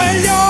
melhor.